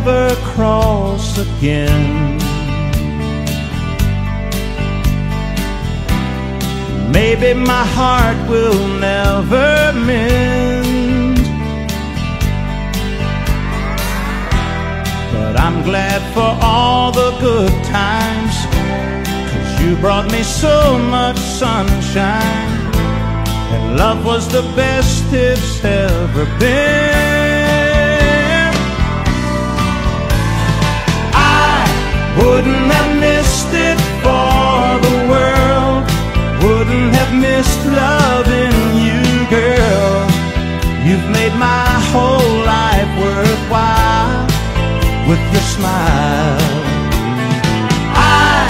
never cross again. Maybe my heart will never mend. But I'm glad for all the good times. Cause you brought me so much sunshine. And love was the best it's ever been. Have missed loving you, girl. You've made my whole life worthwhile with your smile. I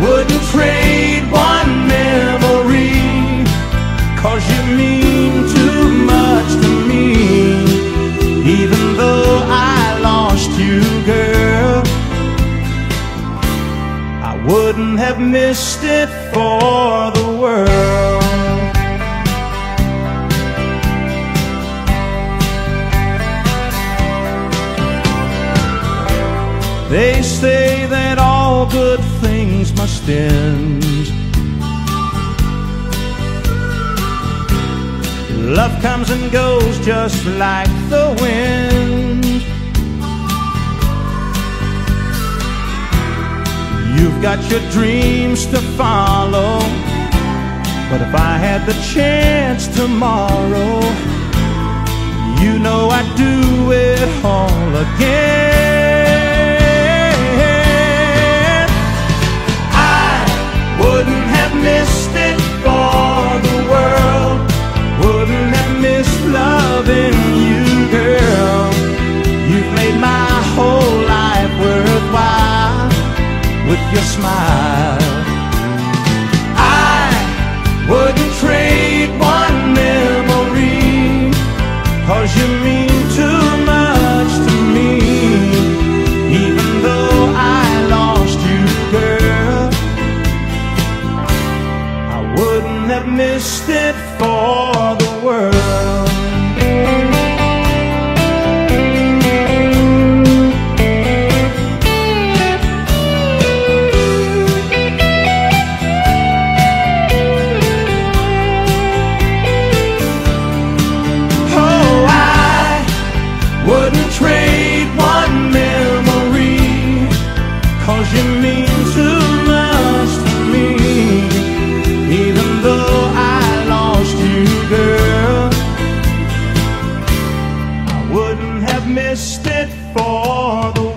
wouldn't trade one memory, cause you mean too much to me. Even though I lost you, wouldn't have missed it for the world. They say that all good things must end. Love comes and goes just like the wind. You've got your dreams to follow. But if I had the chance tomorrow, you know I'd do it all again. Your smile. I wouldn't trade one memory, cause you mean too much to me. Even though I lost you, girl, I wouldn't have missed it for the world. Wouldn't trade one memory, cause you mean too much to me. Even though I lost you, girl, I wouldn't have missed it for the